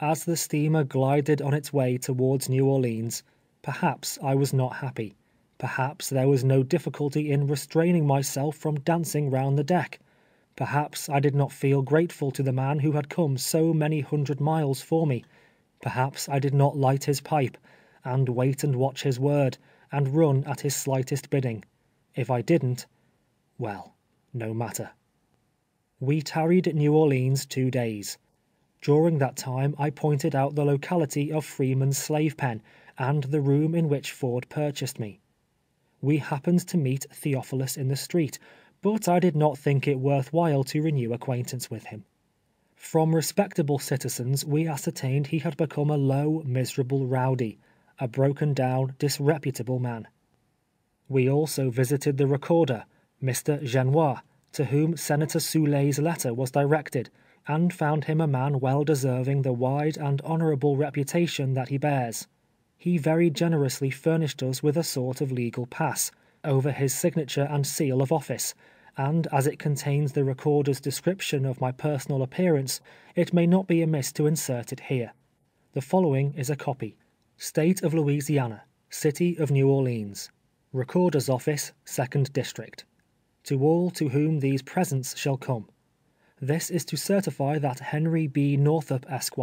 As the steamer glided on its way towards New Orleans, perhaps I was not happy — perhaps there was no difficulty in restraining myself from dancing round the deck — perhaps I did not feel grateful to the man who had come so many hundred miles for me — perhaps I did not light his pipe, and wait and watch his word, and run at his slightest bidding. If I didn't — well, no matter. We tarried at New Orleans two days. During that time I pointed out the locality of Freeman's slave pen, and the room in which Ford purchased me. We happened to meet Theophilus in the street, but I did not think it worth while to renew acquaintance with him. From respectable citizens we ascertained he had become a low, miserable rowdy — a broken down, disreputable man. We also visited the recorder, Mr. Genois, to whom Senator Soule's letter was directed, and found him a man well deserving the wide and honorable reputation that he bears. He very generously furnished us with a sort of legal pass, over his signature and seal of office, and as it contains the recorder's description of my personal appearance, it may not be amiss to insert it here. The following is a copy :" State of Louisiana, City of New Orleans, " Recorder's Office, 2nd District. " To all to whom these presents shall come. This is to certify that Henry B. Northup, Esq.,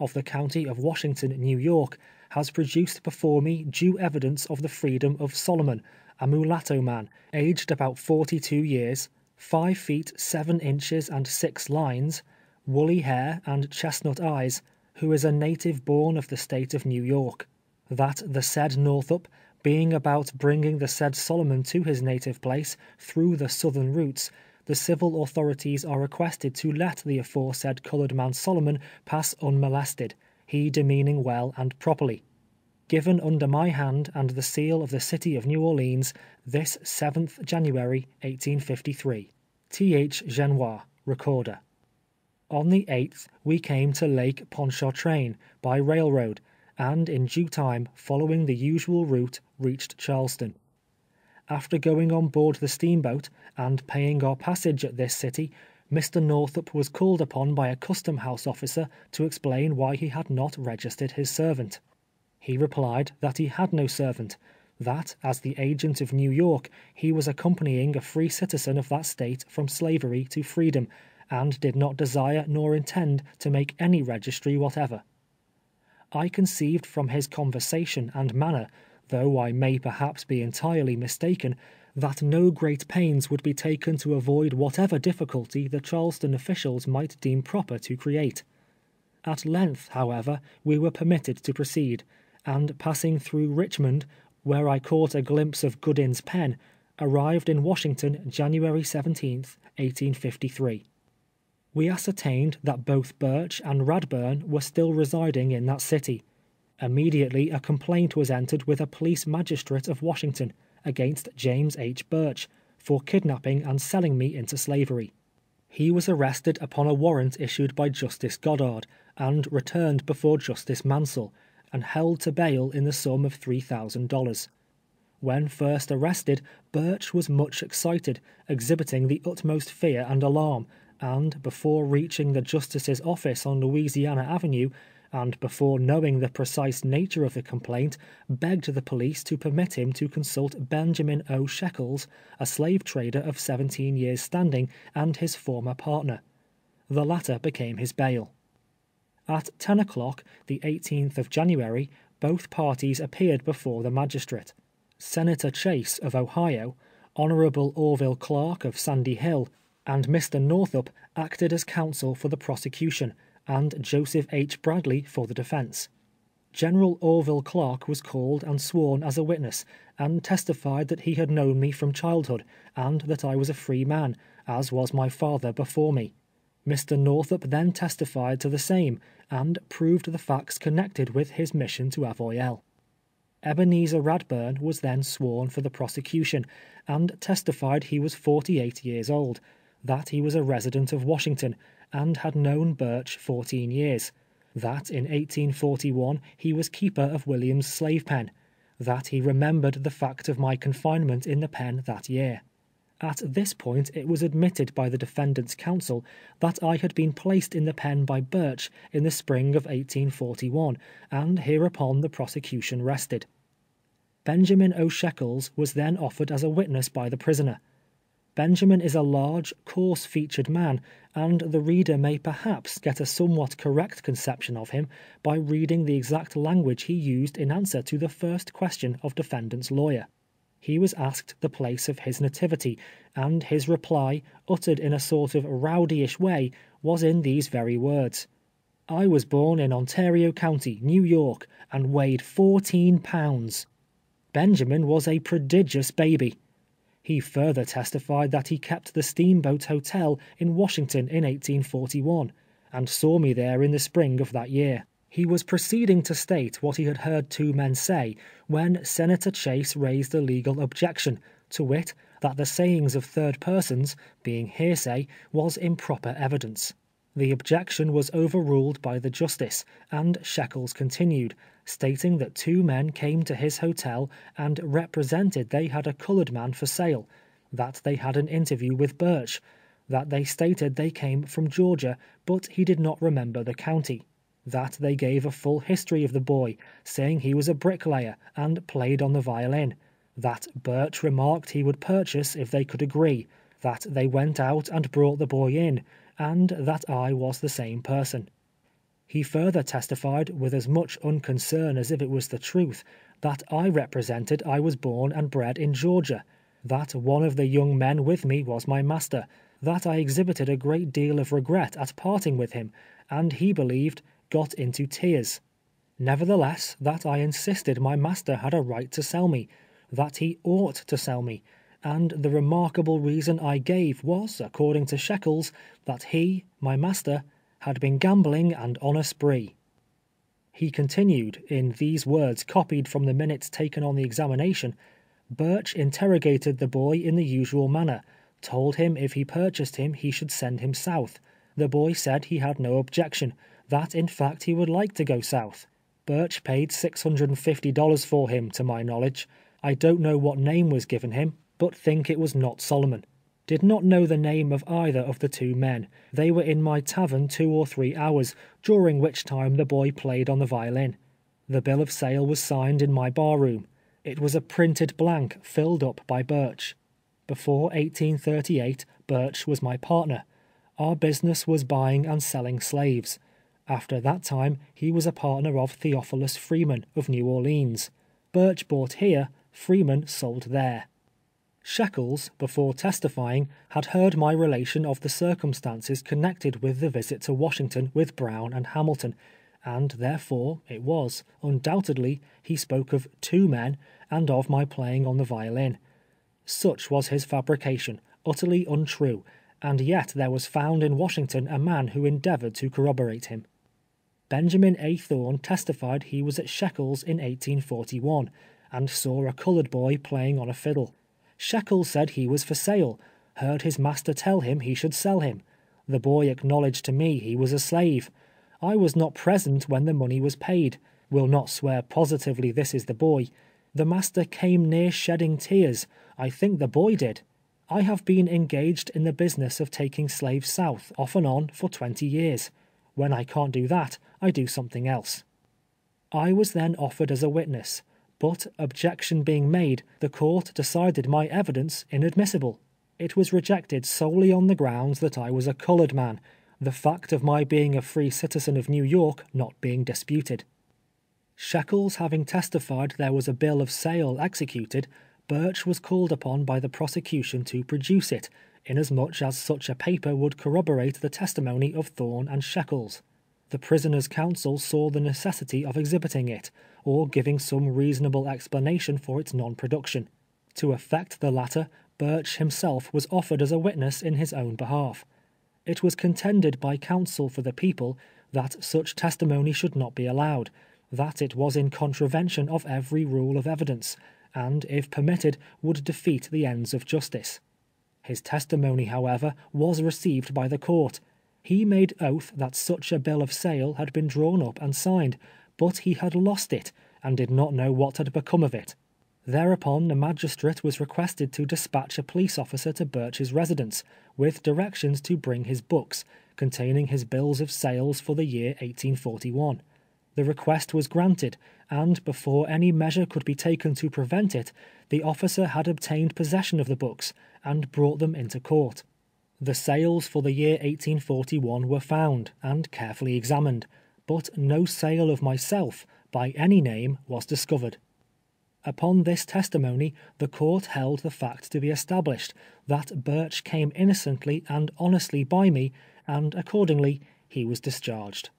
of the county of Washington, New York, has produced before me due evidence of the freedom of Solomon, a mulatto man, aged about forty two years, five feet seven inches and six lines, woolly hair and chestnut eyes, who is a native born of the State of New York; that the said Northup, being about bringing the said Solomon to his native place, through the southern routes, the civil authorities are requested to let the aforesaid colored man Solomon pass unmolested, he demeaning well and properly. Given under my hand and the seal of the city of New Orleans, this 7th January, 1853. T. H. Genois, Recorder. On the 8th we came to Lake Pontchartrain, by railroad, and in due time, following the usual route, reached Charleston. After going on board the steamboat, and paying our passage at this city, Mr. Northup was called upon by a custom house officer to explain why he had not registered his servant. He replied that he had no servant — that, as the agent of New York, he was accompanying a free citizen of that State from slavery to freedom, and did not desire nor intend to make any registry whatever. I conceived from his conversation and manner though I may perhaps be entirely mistaken, that no great pains would be taken to avoid whatever difficulty the Charleston officials might deem proper to create. At length, however, we were permitted to proceed, and passing through Richmond, where I caught a glimpse of Goodin's pen, arrived in Washington January 17th, 1853. We ascertained that both Burch and Radburn were still residing in that city. Immediately a complaint was entered with a police magistrate of Washington, against James H. Burch, for kidnapping and selling me into slavery. He was arrested upon a warrant issued by Justice Goddard, and returned before Justice Mansell, and held to bail in the sum of three thousand dollars. When first arrested, Burch was much excited, exhibiting the utmost fear and alarm, and before reaching the justice's office on Louisiana Avenue, and before knowing the precise nature of the complaint, begged the police to permit him to consult Benjamin O. Shekels, a slave trader of seventeen years' standing, and his former partner. The latter became his bail. At ten o'clock, the 18th of January, both parties appeared before the magistrate. Senator Chase, of Ohio, Hon. Orville Clark, of Sandy Hill, and Mr. Northup acted as counsel for the prosecution, and Joseph H. Bradley for the defense. General Orville Clark was called and sworn as a witness, and testified that he had known me from childhood, and that I was a free man, as was my father before me. Mr. Northup then testified to the same, and proved the facts connected with his mission to Avoyelles. Ebenezer Radburn was then sworn for the prosecution, and testified he was forty eight years old, that he was a resident of Washington, and had known Burch fourteen years; that in 1841 he was keeper of Williams' slave pen; that he remembered the fact of my confinement in the pen that year. At this point it was admitted by the defendant's counsel that I had been placed in the pen by Burch in the spring of 1841, and hereupon the prosecution rested. Benjamin O. Shekels was then offered as a witness by the prisoner. Benjamin is a large, coarse featured man, and the reader may perhaps get a somewhat correct conception of him by reading the exact language he used in answer to the first question of defendant's lawyer. He was asked the place of his nativity, and his reply, uttered in a sort of rowdyish way, was in these very words :" I was born in Ontario county, New York, and weighed fourteen pounds." Benjamin was a prodigious baby. He further testified that he kept the Steamboat Hotel in Washington in 1841, and saw me there in the spring of that year. He was proceeding to state what he had heard two men say, when Senator Chase raised a legal objection, to wit, that the sayings of third persons, being hearsay, was improper evidence. The objection was overruled by the justice, and Shekels continued, stating that two men came to his hotel and represented they had a colored man for sale — that they had an interview with Burch — that they stated they came from Georgia, but he did not remember the county — that they gave a full history of the boy, saying he was a bricklayer, and played on the violin — that Burch remarked he would purchase if they could agree — that they went out and brought the boy in, and that I was the same person. He further testified, with as much unconcern as if it was the truth, that I represented I was born and bred in Georgia — that one of the young men with me was my master — that I exhibited a great deal of regret at parting with him, and he believed, got into tears. Nevertheless, that I insisted my master had a right to sell me — that he ought to sell me — and the remarkable reason I gave was, according to Shekels, that he, my master, had been gambling and on a spree. He continued, in these words copied from the minutes taken on the examination :" Burch interrogated the boy in the usual manner — told him if he purchased him he should send him South. The boy said he had no objection — that in fact he would like to go South. Burch paid six hundred and fifty dollars for him, to my knowledge. I don't know what name was given him, but think it was not Solomon. Did not know the name of either of the two men. They were in my tavern two or three hours, during which time the boy played on the violin. The bill of sale was signed in my bar room. It was a printed blank filled up by Burch. Before 1838, Burch was my partner. Our business was buying and selling slaves. After that time, he was a partner of Theophilus Freeman, of New Orleans. Burch bought here, Freeman sold there. Shekels, before testifying, had heard my relation of the circumstances connected with the visit to Washington with Brown and Hamilton, and therefore, it was, undoubtedly, he spoke of two men, and of my playing on the violin. Such was his fabrication, utterly untrue, and yet there was found in Washington a man who endeavored to corroborate him. Benjamin A. Thorn testified he was at Shekels in 1841, and saw a colored boy playing on a fiddle. Shekels said he was for sale — heard his master tell him he should sell him. The boy acknowledged to me he was a slave. I was not present when the money was paid — will not swear positively this is the boy. The master came near shedding tears — I think the boy did. I have been engaged in the business of taking slaves South, off and on, for twenty years. When I can't do that, I do something else. I was then offered as a witness, but objection being made, the court decided my evidence inadmissible. It was rejected solely on the grounds that I was a colored man, the fact of my being a free citizen of New York not being disputed. Shekels having testified there was a bill of sale executed, Burch was called upon by the prosecution to produce it, inasmuch as such a paper would corroborate the testimony of Thorn and Shekels. The prisoner's counsel saw the necessity of exhibiting it, or giving some reasonable explanation for its non-production. To effect the latter, Burch himself was offered as a witness in his own behalf. It was contended by counsel for the people that such testimony should not be allowed, that it was in contravention of every rule of evidence, and if permitted would defeat the ends of justice. His testimony, however, was received by the court, he made oath that such a bill of sale had been drawn up and signed, but he had lost it, and did not know what had become of it. Thereupon the magistrate was requested to despatch a police officer to Burch's residence, with directions to bring his books, containing his bills of sales for the year 1841. The request was granted, and before any measure could be taken to prevent it, the officer had obtained possession of the books, and brought them into court. The sales for the year 1841 were found, and carefully examined, but no sale of myself, by any name, was discovered. Upon this testimony, the court held the fact to be established, that Burch came innocently and honestly by me, and accordingly he was discharged.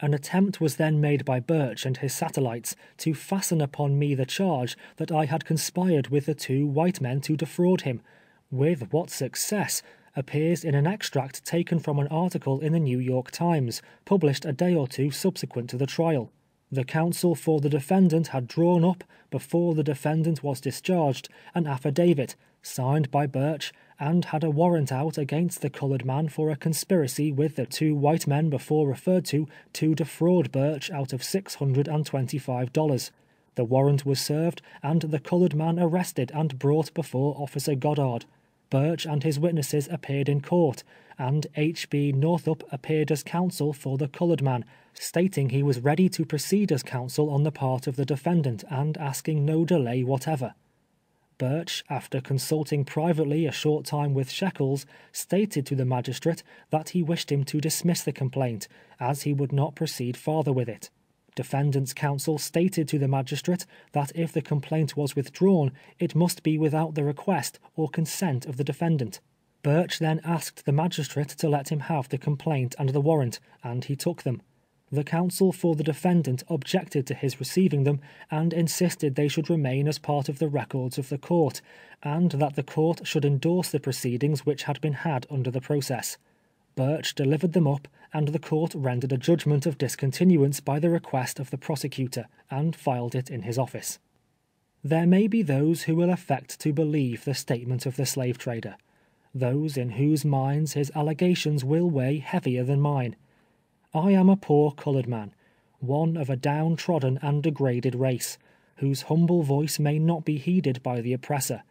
An attempt was then made by Burch and his satellites to fasten upon me the charge that I had conspired with the two white men to defraud him. With what success, appears in an extract taken from an article in the New York Times, published a day or two subsequent to the trial. The counsel for the defendant had drawn up, before the defendant was discharged, an affidavit, signed by Burch, and had a warrant out against the colored man for a conspiracy with the two white men before referred to, to defraud Burch out of six hundred and twenty-five dollars. The warrant was served, and the colored man arrested and brought before Officer Goddard. Burch and his witnesses appeared in court, and H. B. Northup appeared as counsel for the colored man, stating he was ready to proceed as counsel on the part of the defendant and asking no delay whatever. Burch, after consulting privately a short time with Shekels, stated to the magistrate that he wished him to dismiss the complaint, as he would not proceed farther with it. Defendant's counsel stated to the magistrate that if the complaint was withdrawn, it must be without the request or consent of the defendant. Burch then asked the magistrate to let him have the complaint and the warrant, and he took them. The counsel for the defendant objected to his receiving them, and insisted they should remain as part of the records of the court, and that the court should endorse the proceedings which had been had under the process. Burch delivered them up, and the court rendered a judgment of discontinuance by the request of the prosecutor, and filed it in his office. There may be those who will affect to believe the statement of the slave trader — those in whose minds his allegations will weigh heavier than mine. I am a poor colored man — one of a down trodden and degraded race, whose humble voice may not be heeded by the oppressor.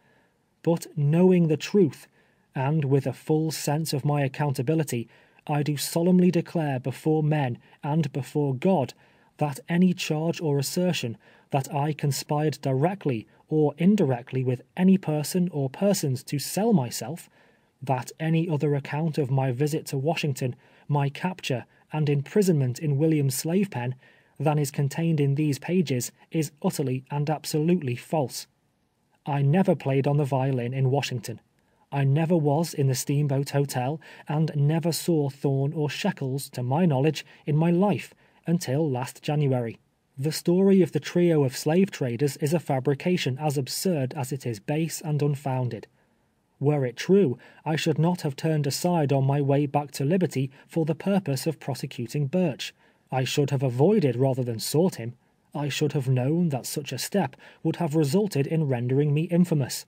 But knowing the truth, and with a full sense of my accountability, I do solemnly declare before men and before God, that any charge or assertion that I conspired directly or indirectly with any person or persons to sell myself — that any other account of my visit to Washington, my capture, and imprisonment in Williams' slave pen, than is contained in these pages, is utterly and absolutely false. I never played on the violin in Washington. I never was in the Steamboat Hotel, and never saw Thorn or Shekels, to my knowledge, in my life, until last January. The story of the trio of slave traders is a fabrication as absurd as it is base and unfounded. Were it true, I should not have turned aside on my way back to liberty for the purpose of prosecuting Burch. I should have avoided rather than sought him. I should have known that such a step would have resulted in rendering me infamous.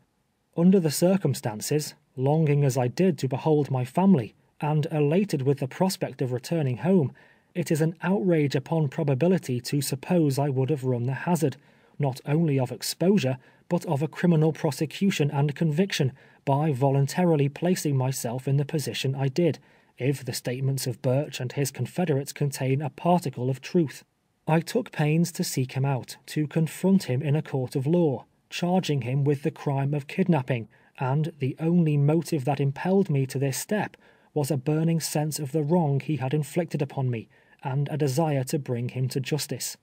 Under the circumstances, longing as I did to behold my family, and elated with the prospect of returning home, it is an outrage upon probability to suppose I would have run the hazard, not only of exposure, but of a criminal prosecution and conviction, by voluntarily placing myself in the position I did, if the statements of Burch and his confederates contain a particle of truth. I took pains to seek him out, to confront him in a court of law, charging him with the crime of kidnapping, and the only motive that impelled me to this step was a burning sense of the wrong he had inflicted upon me, and a desire to bring him to justice.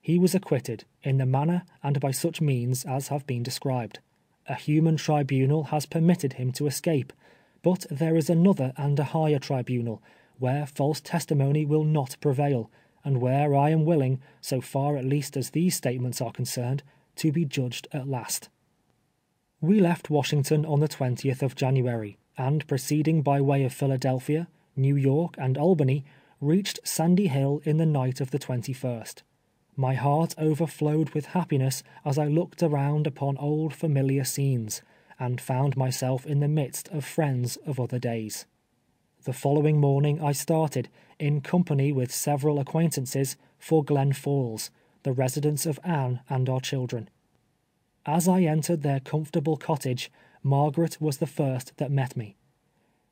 He was acquitted, in the manner and by such means as have been described a human tribunal has permitted him to escape, but there is another and a higher tribunal, where false testimony will not prevail, and where I am willing, so far at least as these statements are concerned, to be judged at last. We left Washington on the 20th of January, and proceeding by way of Philadelphia, New York and Albany, reached Sandy Hill in the night of the 21st. My heart overflowed with happiness as I looked around upon old familiar scenes, and found myself in the midst of friends of other days. The following morning I started, in company with several acquaintances, for Glen Falls, the residence of Anne and our children. As I entered their comfortable cottage, Margaret was the first that met me.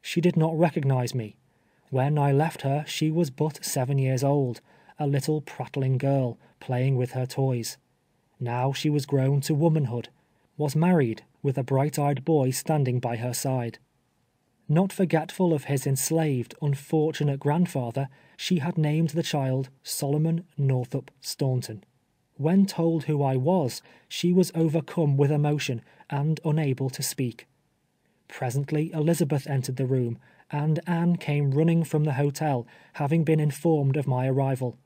She did not recognize me. When I left her she was but seven years old, a little prattling girl, playing with her toys. Now she was grown to womanhood — was married, with a bright eyed boy standing by her side. Not forgetful of his enslaved, unfortunate grandfather, she had named the child Solomon Northup Staunton. When told who I was, she was overcome with emotion, and unable to speak. Presently Elizabeth entered the room, and Anne came running from the hotel, having been informed of my arrival.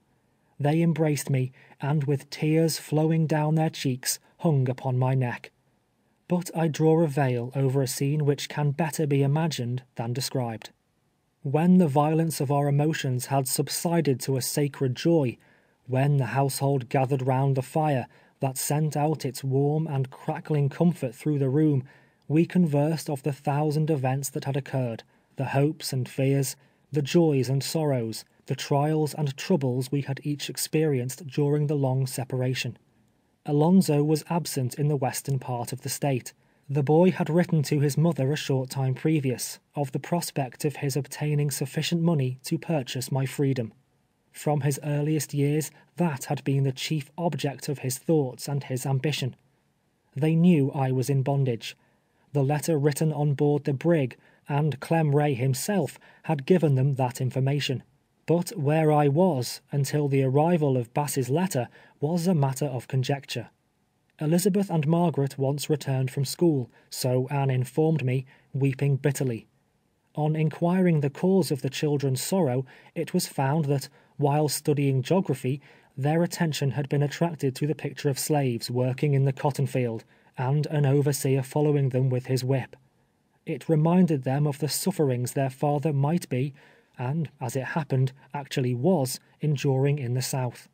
They embraced me, and with tears flowing down their cheeks, hung upon my neck. But I draw a veil over a scene which can better be imagined than described. When the violence of our emotions had subsided to a sacred joy — when the household gathered round the fire, that sent out its warm and crackling comfort through the room, we conversed of the thousand events that had occurred — the hopes and fears — the joys and sorrows — the trials and troubles we had each experienced during the long separation. Alonzo was absent in the western part of the State. The boy had written to his mother a short time previous, of the prospect of his obtaining sufficient money to purchase my freedom. From his earliest years that had been the chief object of his thoughts and his ambition. They knew I was in bondage. The letter written on board the brig, and Clem Ray himself, had given them that information. But where I was, until the arrival of Bass's letter, was a matter of conjecture. Elizabeth and Margaret once returned from school, so Anne informed me, weeping bitterly. On inquiring the cause of the children's sorrow, it was found that, while studying geography, their attention had been attracted to the picture of slaves working in the cotton field, and an overseer following them with his whip. It reminded them of the sufferings their father might be, and, as it happened, actually was, enduring in the South.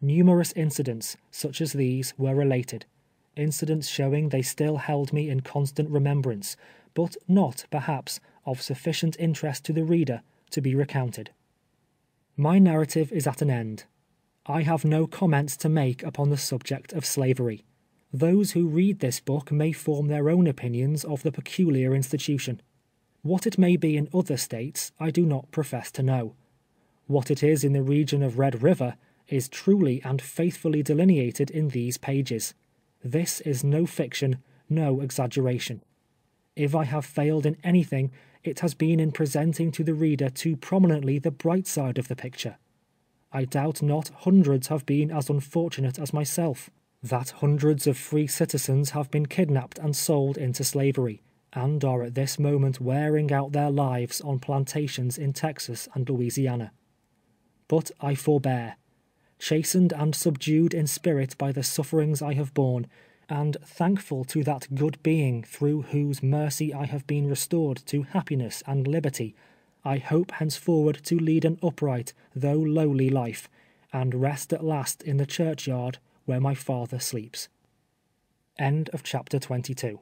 Numerous incidents, such as these, were related — incidents showing they still held me in constant remembrance, but not, perhaps, of sufficient interest to the reader to be recounted. My narrative is at an end. I have no comments to make upon the subject of Slavery. Those who read this book may form their own opinions of the peculiar institution. What it may be in other States, I do not profess to know. What it is in the region of Red River, is truly and faithfully delineated in these pages. This is no fiction, no exaggeration. If I have failed in anything, it has been in presenting to the reader too prominently the bright side of the picture. I doubt not hundreds have been as unfortunate as myself — that hundreds of free citizens have been kidnapped and sold into slavery, and are at this moment wearing out their lives on plantations in Texas and Louisiana. But I forbear. Chastened and subdued in spirit by the sufferings I have borne, and thankful to that good being through whose mercy I have been restored to happiness and liberty, I hope henceforward to lead an upright though lowly life, and rest at last in the churchyard where my father sleeps. End of chapter 22.